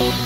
you.